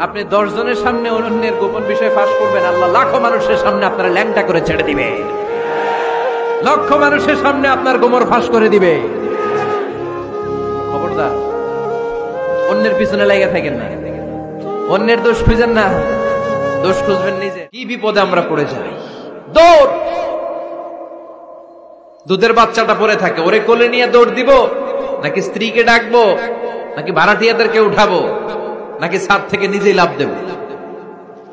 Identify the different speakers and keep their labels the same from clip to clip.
Speaker 1: আপনি দশ জনের সামনে অন্যের গোপন বিষয় ফাঁস করবেন। আল্লাহ লাখো মানুষের সামনে আপনার ল্যাংটা করে ছেড়ে দিবে। লক্ষ মানুষের সামনে আপনার গোমর ফাঁস করে দিবে। খবরদার, অন্যের পিছনে লেগে থাকেন না। অন্যের দোষ খুঁজেন না। দোষ খুঁজবেন নিজে। কি বিপদে আমরা পড়ে যাই? দৌড়! দুধের বাচ্চাটা পড়ে থাকে। ওরে কোলে নিয়ে দৌড় দিব? নাকি স্ত্রীকে ডাকবো? নাকি ভাড়াটিয়াদেরকে উঠাবো? নাকি ছাদ থেকে নিজেই লাভ দেব?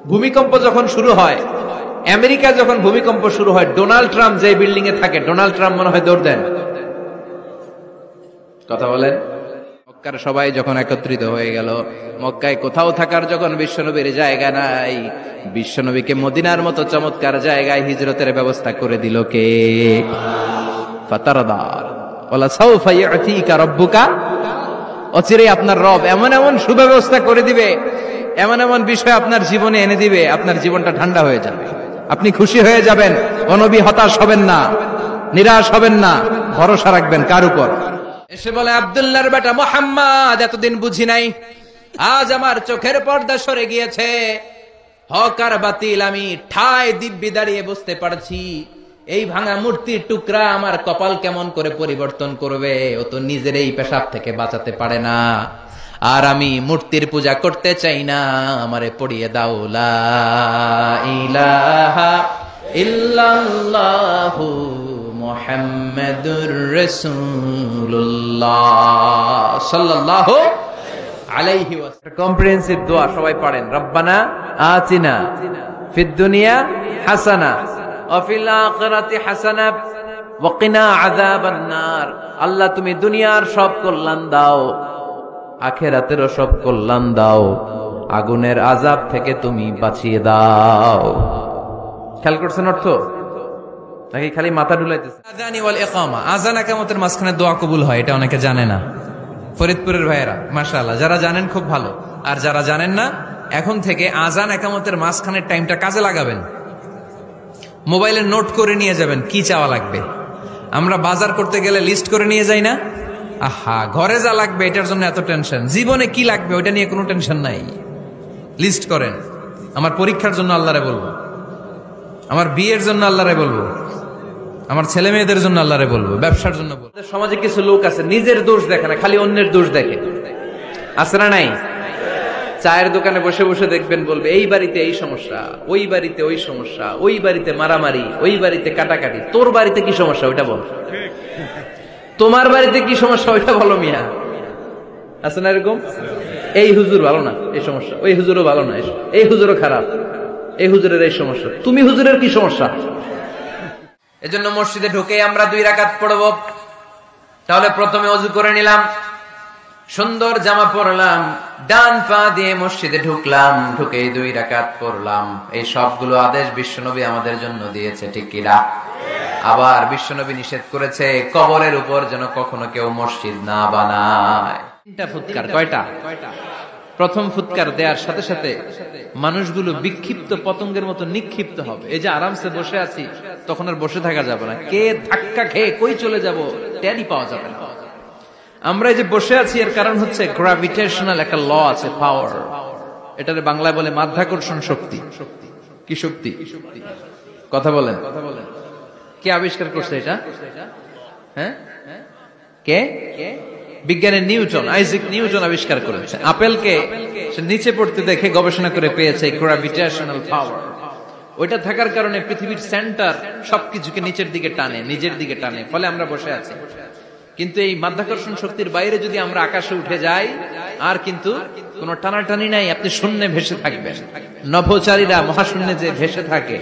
Speaker 1: ভূমিকম্প যখন শুরু হয়, আমেরিকা যখন ভূমিকম্প শুরু হয়, ডোনাল্ড ট্রাম্প যে বিল্ডিং এ থাকে, ডোনাল্ড ট্রাম্প মনে হয় দৌড় দেন। কথা বলেন? মক্কার সবাই যখন একত্রিত হয়ে গেল, মক্কায় কোথাও থাকার যখন বিশ্বনবীর জায়গা নাই, বিশ্বনবীকে মদিনার মতো চমৎকার জায়গায় হিজরতের ব্যবস্থা করে দিল কে? ফাতারদার। ওলা সাউফা ইয়াতিকা রাব্বুকা অচিরে আপনার রব এমন এমন সুব্যবস্থা করে দিবে, এমন এমন বিষয় আপনার জীবনে এনে দিবে, আপনার জীবনটা ঠান্ডা হয়ে যাবে। আপনি খুশি হয়ে যাবেন, অনবী হতাশ হবেন না, নিরাশ হবেন না, ভরসা রাখবেন কার উপর? এসে বলে, আব্দুল্লাহর বেটা মোহাম্মদ, এতদিন বুঝি নাই। আজ আমার চোখের পর্দা সরে গিয়েছে। হকার বাতিল আমি ঠায় দিব্যি দাঁড়িয়ে বুঝতে পারছি। এই ভাঙা মূর্তির টুকরা আমার কপাল কেমন করে পরিবর্তন করবে? ও তো নিজের এই পেশাব থেকে বাঁচাতে পারে না। আর আমি মূর্তির পূজা করতে চাই না। আমারে পড়িয়ে দাও ইল্লাল্লাহু মুহাম্মাদুর রাসূলুল্লাহ সাল্লাল্লাহু আলাইহি কম্প্রিহেনসিভ দোয়া সবাই পড়েন রব্বানা আতিনা ফিদ দুনিয়া হাসানা ওয়া ফিল আখিরাতি হাসানা ওয়া কিনা আযাবান নার আল্লাহ তুমি দুনিয়ার সব কল্যাণ দাও, আখেরাতেরও সব কল্যাণ দাও, আগুনের আজাব থেকে তুমি বাঁচিয়ে দাও। খেয়াল করছেন অর্থ? নাকি খালি মাথা ডুলাইতেছে আজানি ওয়াল ইকামা। আজান একামতের মাঝখানে দোয়া কবুল হয়, এটা অনেকে জানে না। ফরিদপুরের ভাইয়েরা, মাশাআল্লাহ, যারা জানেন খুব ভালো। আর যারা জানেন না, এখন থেকে আজান একামতের মাঝখানের টাইমটা কাজে লাগাবেন। মোবাইলে নোট করে নিয়ে যাবেন, কি চাওয়া লাগবে? আমরা বাজার করতে গেলে লিস্ট করে নিয়ে যাই না? আহা, ঘরে যা লাগবে, এটার জন্য এত টেনশন জীবনে কি লাগবে, ওইটা নিয়ে কোনো টেনশন নাই। লিস্ট করেন। আমার পরীক্ষার জন্য আল্লাহরে বলব। আমার বিয়ের জন্য আল্লাহরে বলব। আমার ছেলে মেয়েদের জন্য আল্লাহরে বলব। ব্যবসার জন্য বলব। সমাজে কিছু লোক আছে, নিজের দোষ দেখে না, খালি অন্যের দোষ দেখে। আছে না নাই? চায়ের দোকানে বসে বসে দেখবেন বলবে, এই বাড়িতে এই সমস্যা, ওই বাড়িতে ওই সমস্যা, ওই বাড়িতে মারামারি, ওই বাড়িতে কাটাকাটি, তোর বাড়িতে কি সমস্যা, ওইটা বল। তোমার বাড়িতে কি সমস্যা, ওইটা বলো মিয়া। আছে না এরকম? এই হুজুর ভালো না, এই সমস্যা। ওই হুজুরও ভালো না, এই হুজুরও খারাপ। এই হুজুরের এই সমস্যা। তুমি হুজুরের কি সমস্যা? এজন্য মসজিদে ঢুকে আমরা দুই রাকাত পড়ব। তাহলে প্রথমে অজু করে নিলাম। সুন্দর জামা পরলাম, ডান পা দিয়ে মসজিদে ঢুকলাম ঢুকে দুই রাকাত পড়লাম। এই সবগুলো আদেশ বিশ্বনবী আমাদের জন্য দিয়েছে, ঠিক কিনা আবার বিশ্বনবী নিষেধ করেছে, কবরের উপর যেন কখনো কেউ মসজিদ না বানায়। ফুৎকার, কয়টা? প্রথম ফুৎকার দেওয়ার সাথে সাথে মানুষগুলো বিক্ষিপ্ত পতঙ্গের মতো নিক্ষিপ্ত হবে। এই যে আরামসে বসে আছি, তখন আর বসে থাকা যাবে না। কে ধাক্কা খেয়ে কই চলে যাব? ট্যারি পাওয়া যাবে না। আমরা এই যে বসে আছি, এর কারণ হচ্ছে গ্রাভিটেশনাল একটা ল আছে পাওয়ার এটার বাংলায় বলে মাধ্যাকর্ষণ শক্তি। কি শক্তি? কথা বলেন। কে আবিষ্কার করছে এটা? হ্যাঁ? কে? বিজ্ঞানের নিউটন, আইজিক নিউটন আবিষ্কার করেছে। আপেলকে সে নিচে পড়তে দেখে গবেষণা করে পেয়েছে গ্রাভিটেশনাল পাওয়ার ওইটা থাকার কারণে পৃথিবীর সেন্টার সবকিছুকে নিচের দিকে টানে, নিজের দিকে টানে। ফলে আমরা বসে আছি। কিন্তু এই মাধ্যাকর্ষণ শক্তির বাইরে যদি আমরা আকাশে উঠে যাই, আর কিন্তু কোন টানাটানি নাই, আপনি শূন্যে ভেসে থাকবেন। নভোচারীরা মহাশূন্যে যে ভেসে থাকে